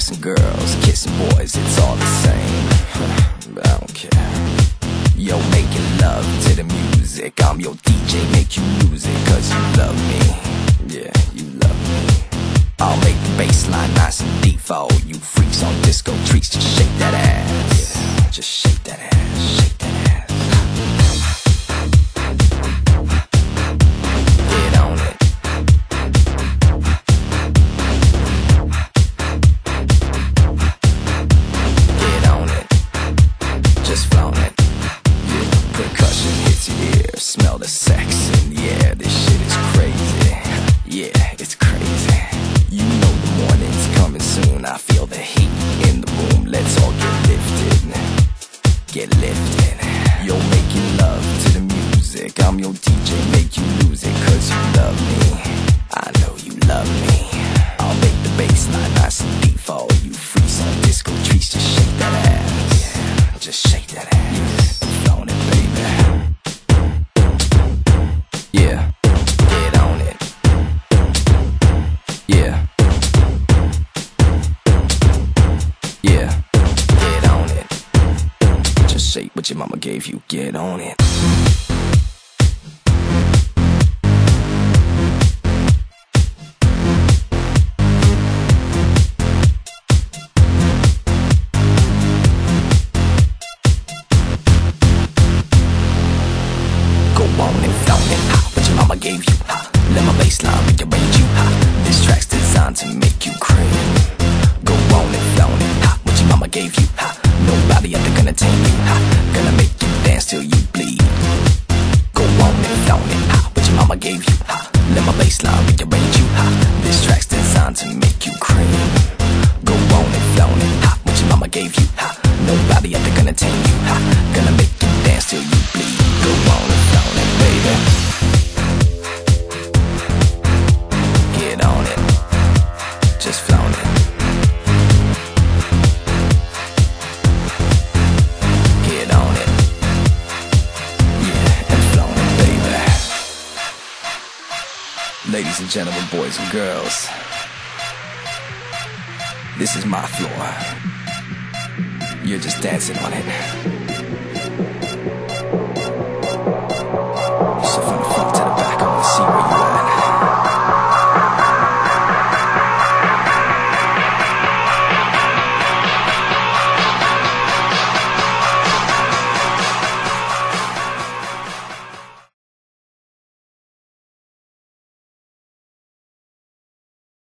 kissing girls, kissing boys, it's all the same. but I don't care. Yo, making love to the music. I'm your DJ, make you lose it, cause you love me. Yeah, you love me. I'll make the bass line nice and deep for all you freaks on disco treats. Just shake that ass. Yeah, just shake that ass. Shake the sex and yeah. This shit is crazy. Yeah, it's crazy. You know the morning's coming soon. I feel the heat in the room. Let's all get lifted. Get lifted. You're making love to the music. I'm your DJ, make you lose it. Cause you love me. I know you love me. I'll make the bass line nice and deep all you freaks on disco treats. Just shake that ass. Yeah, just shake Yeah, get on it. Yeah. Yeah, get on it. Just shake what your mama gave you, get on it. Gave you, ha. Nobody ever gonna tame you, ha. Gonna make you dance till you bleed. Go on and flown it, ha, what your mama gave you, ha. Ladies and gentlemen, boys and girls, this is my floor. You're just dancing on it.